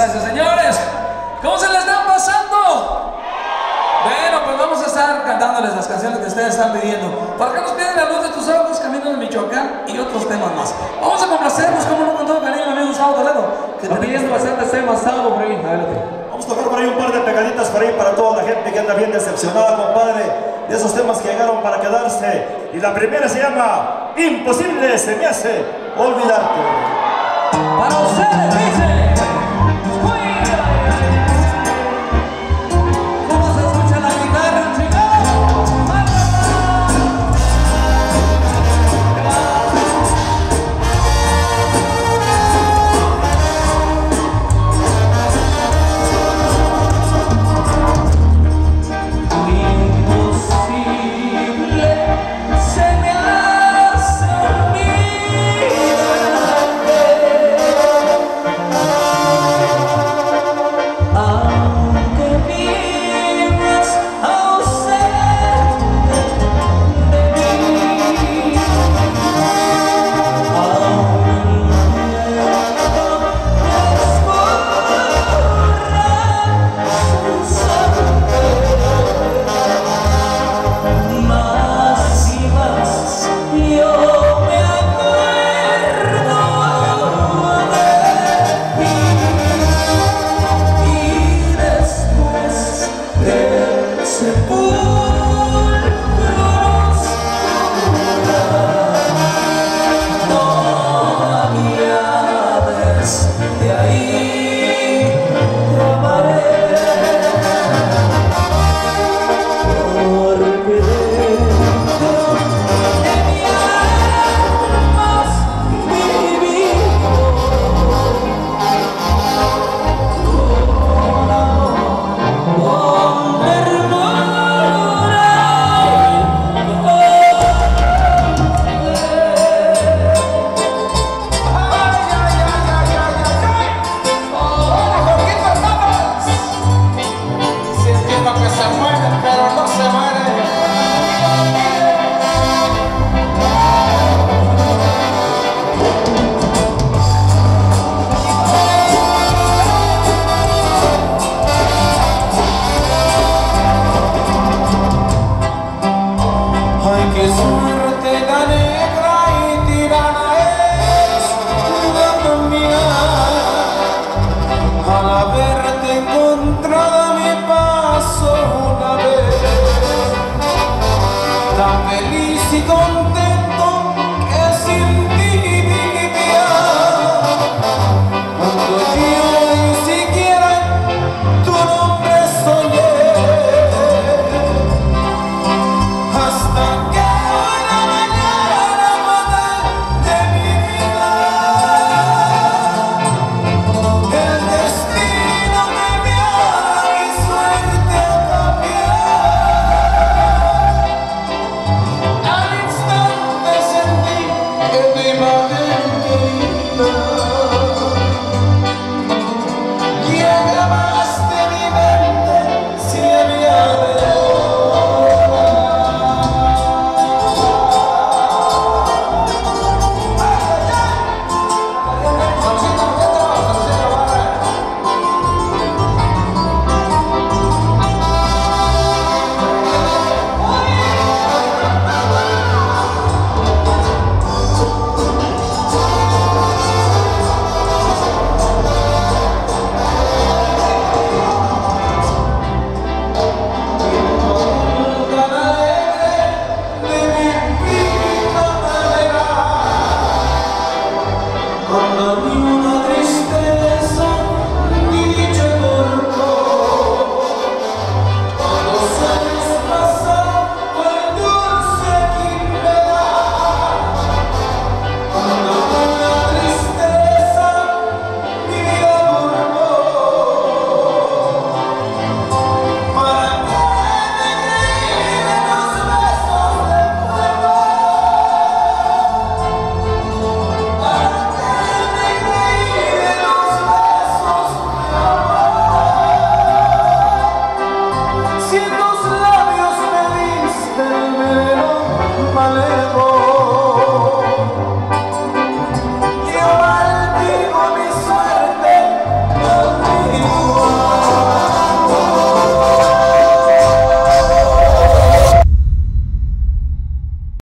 gracias, señores. ¿Cómo se les están pasando? Bueno, pues vamos a estar cantándoles las canciones que ustedes están pidiendo. ¿Para qué nos piden la luz de tus ojos, Camino de Michoacán y otros temas más? Vamos a complacernos, como no, con todo cariño, mi amigo Gustavo Toledo. Que Están pidiendo bastantes temas, Sabo, por ahí. Adelante. Vamos a tocar por ahí un par de pegaditas por ahí para toda la gente que anda bien decepcionada, compadre, de esos temas que llegaron para quedarse. Y la primera se llama Imposible se me hace olvidarte. Para ustedes dice... de ahí. feliz y contento.